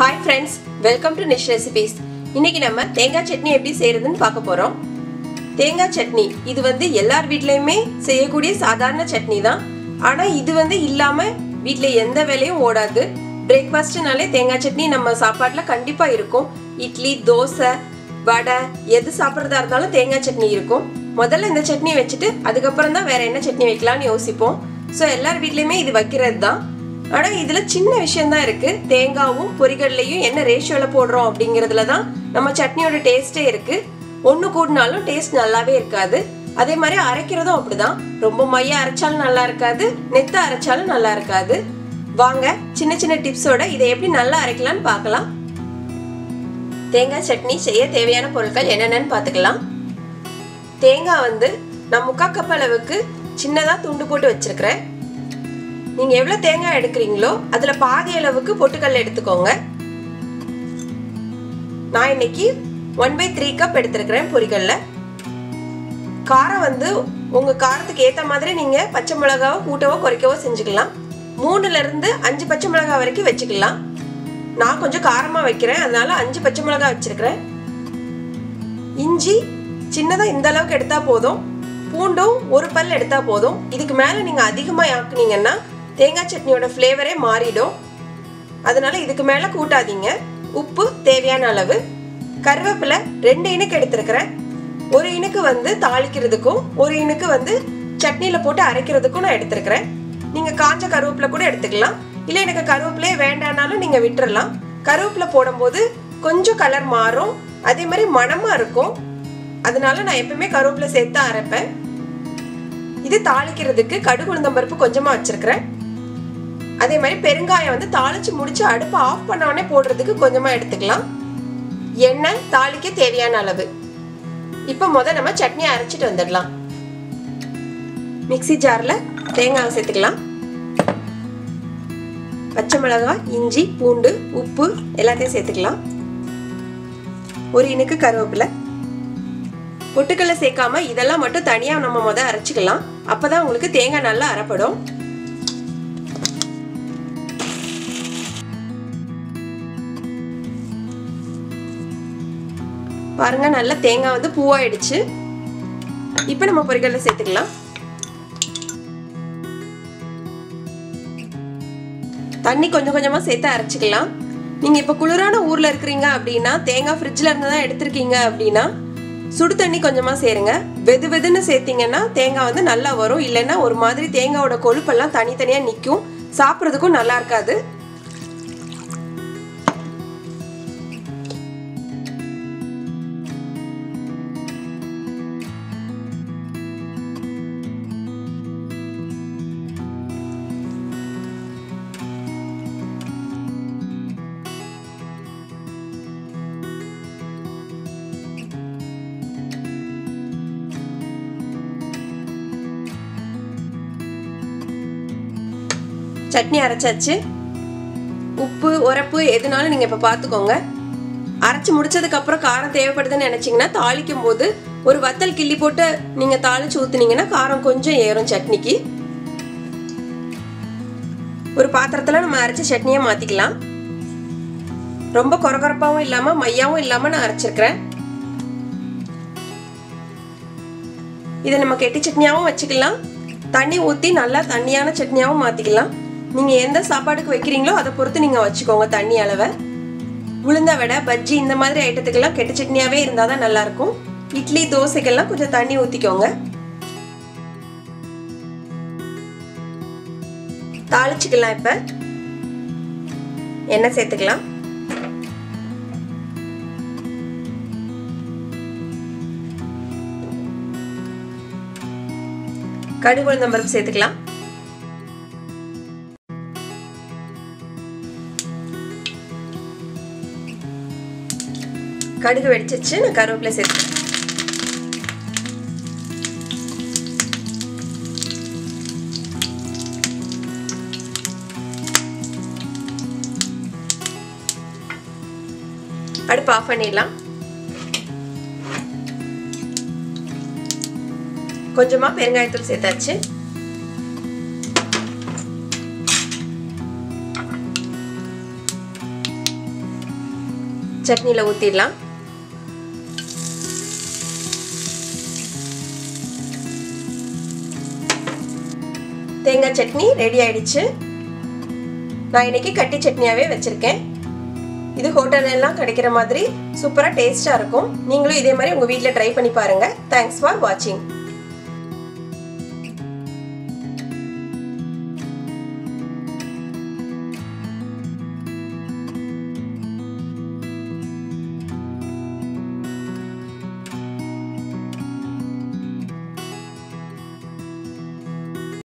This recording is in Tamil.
Hi friends welcome to Nish recipes இன்னைக்கு நம்ம தேங்காய் சட்னி எப்படி செய்யறதுன்னு பார்க்க போறோம். தேங்காய் சட்னி இது வந்து எல்லார் வீட்லயுமே செய்யக்கூடிய சாதாரண சட்னி தான். ஆனா இது வந்து இல்லாம வீட்ல எந்த வேலையும் ஓடாது. பிரேக்ஃபாஸ்ட்னாலே தேங்காய் சட்னி நம்ம சாப்பாட்டுல கண்டிப்பா இருக்கும். இட்லி தோசை வடை எது சாப்பிட்றதா இருந்தாலும் தேங்காய் சட்னி இருக்கும். முதல்ல இந்த சட்னி வச்சுட்டு அதுக்கப்புறம் தான் வேற என்ன சட்னி வைக்கலாம்னு யோசிப்போம். ஸோ எல்லார் வீட்லயுமே இது வைக்கிறது தான் ஆனால் இதில் சின்ன விஷயந்தான் இருக்குது தேங்காவும் பொரிகடலையும் என்ன ரேஷியோவில் போடுறோம் அப்படிங்கறதுல தான் நம்ம சட்னியோட டேஸ்ட்டே இருக்குது ஒன்று கூடினாலும் டேஸ்ட் நல்லாவே இருக்காது. அதே மாதிரி அரைக்கிறதும் அப்படிதான். ரொம்ப மைய அரைச்சாலும் நல்லா இருக்காது. நெத்த அரைச்சாலும் நல்லா இருக்காது. வாங்க சின்ன சின்ன டிப்ஸோட இதை எப்படி நல்லா அரைக்கலாம்னு பார்க்கலாம். தேங்காய் சட்னி செய்ய தேவையான பொருட்கள் என்னென்னு பார்த்துக்கலாம். தேங்காய் வந்து நான் முக்கா கப் அளவுக்கு சின்னதாக துண்டு போட்டு வச்சுருக்கிறேன். நீங்கள் எவ்வளோ தேங்காய் எடுக்கிறீங்களோ அதில் பாதி அளவுக்கு பொட்டுக்கல்ல எடுத்துக்கோங்க. நான் இன்னைக்கு ஒன் பை த்ரீ கப் எடுத்திருக்கிறேன் பொரிகல்ல காரம் வந்து உங்கள் காரத்துக்கு ஏற்ற மாதிரி நீங்கள் பச்சை மிளகாவோ கூட்டவோ குறைக்கவோ செஞ்சுக்கலாம். மூணுலேருந்து அஞ்சு பச்சை மிளகா வரைக்கும் வச்சுக்கலாம். நான் கொஞ்சம் காரமாக வைக்கிறேன். அதனால அஞ்சு பச்சை மிளகா வச்சிருக்கிறேன். இஞ்சி சின்னதாக இந்த அளவுக்கு எடுத்தால் போதும். பூண்டும் ஒரு பல் எடுத்தால் போதும். இதுக்கு மேலே நீங்கள் அதிகமாக ஆக்குனீங்கன்னா தேங்காய் சட்னியோட ஃப்ளேவரே மாறிடும். அதனால் இதுக்கு மேலே கூட்டாதீங்க. உப்பு தேவையான அளவு. கருவேப்பிலை ரெண்டு இனுக்கு எடுத்திருக்கிறேன். ஒரு இனுக்கு வந்து தாளிக்கிறதுக்கும் ஒரு இனுக்கு வந்து சட்னியில் போட்டு அரைக்கிறதுக்கும் நான் எடுத்திருக்கிறேன். நீங்கள் காஞ்ச கருவேப்பிலை கூட எடுத்துக்கலாம். இல்லை எனக்கு கருவேப்பிலையே வேண்டானாலும் நீங்கள் விட்டுறலாம். கருவேப்பிலை போடும்போது கொஞ்சம் கலர் மாறும். அதே மாதிரி மணமாக இருக்கும். அதனால நான் எப்பவுமே கருவேப்பிலை சேர்த்து அரைப்பேன். இது தாளிக்கிறதுக்கு கடுகு உளுந்தம்பருப்பு கொஞ்சமாக வச்சுருக்கிறேன். அதே மாதிரி பெருங்காயம் வந்து தாளிச்சு முடிச்சு அடுப்பை ஆஃப் பண்ண உடனே போடுறதுக்கு கொஞ்சமாக எடுத்துக்கலாம். எண்ணெய் தாளிக்க தேவையான அளவு. இப்போ முத நம்ம சட்னி அரைச்சிட்டு வந்துடலாம். மிக்சி ஜாரில் தேங்காய் சேர்த்துக்கலாம். பச்சை மிளகாய் இஞ்சி பூண்டு உப்பு எல்லாத்தையும் சேர்த்துக்கலாம். ஒரு இனுக்கு கருவேப்பிலை. பொட்டுக்கல்ல சேர்க்காம இதெல்லாம் மட்டும் தனியாக நம்ம முத அரைச்சிக்கலாம். அப்பதான் உங்களுக்கு தேங்காய் நல்லா அரைப்படும். பாருங்க நல்ல தேங்காய் வந்து பூவாயிடுச்சு. இப்போ நம்ம பொரிகல்ல சேர்த்துக்கலாம். தண்ணி கொஞ்சம் கொஞ்சமாக சேர்த்து அரைச்சிக்கலாம். நீங்கள் இப்போ குளிரான ஊரில் இருக்கிறீங்க அப்படின்னா தேங்காய் ஃப்ரிட்ஜில் இருந்து தான் எடுத்திருக்கீங்க அப்படின்னா சுடு தண்ணி கொஞ்சமாக சேருங்க. வெது வெதுன்னு சேர்த்திங்கன்னா தேங்காய் வந்து நல்லா வரும். இல்லைன்னா ஒரு மாதிரி தேங்காயோட கொழுப்பெல்லாம் தனித்தனியாக நிற்கும் சாப்பிட்றதுக்கும் நல்லா இருக்காது. சட்னி அரைச்சாச்சு. உப்பு உரப்பு எதுனாலும் நீங்கள் இப்போ பார்த்துக்கோங்க அரைச்சி முடிச்சதுக்கப்புறம் காரம் தேவைப்படுதுன்னு நினச்சிங்கன்னா தாளிக்கும் போது ஒரு வத்தல் கிள்ளி போட்டு நீங்கள் தாளிச்சு ஊற்றுனீங்கன்னா காரம் கொஞ்சம் ஏறும் சட்னிக்கு. ஒரு பாத்திரத்தில் நம்ம அரைச்ச சட்னியை மாற்றிக்கலாம் ரொம்ப கொரகொரப்பாகவும் இல்லாமல் மையாவும் இல்லாமல் நான் அரைச்சிருக்கிறேன். இதை நம்ம கெட்டி சட்னியாகவும் வச்சுக்கலாம். தண்ணி ஊற்றி நல்லா தண்ணியான சட்னியாகவும் மாற்றிக்கலாம் நீங்கள் எந்த சாப்பாடுக்கு வைக்கிறீங்களோ அதை பொறுத்து நீங்கள் வச்சுக்கோங்க தண்ணி அளவை. உளுந்த வடை பஜ்ஜி இந்த மாதிரி ஐட்டத்துக்கெல்லாம் கெட்ட சட்னியாகவே இருந்தால் தான் நல்லாயிருக்கும். இட்லி தோசைக்கெல்லாம் கொஞ்சம் தண்ணி ஊற்றிக்கோங்க தாளிச்சுக்கலாம் இப்போ. எண்ணெய் சேர்த்துக்கலாம். கடுகு உளுந்தம் சேர்த்துக்கலாம். கடுகு வெடிச்சிச்சு நான் கருவேப்பிலை சேர்த்துக்கிறேன். அடுப்பு ஆஃப் பண்ணிடலாம். கொஞ்சமாக பெருங்காயத்தூள் சேர்த்தாச்சு. சட்னியில் ஊற்றிடலாம் தேங்காய் சட்னி ரெடி ஆயிடுச்சு. நான் இன்னைக்கு கட்டி சட்னியாகவே வச்சுருக்கேன். இது ஹோட்டல்ல எல்லாம் கிடைக்கிற மாதிரி சூப்பராக டேஸ்ட்டாக இருக்கும். நீங்களும் இதே மாதிரி உங்கள் வீட்டில் ட்ரை பண்ணி பாருங்கள் தேங்க்ஸ் ஃபார் வாட்சிங்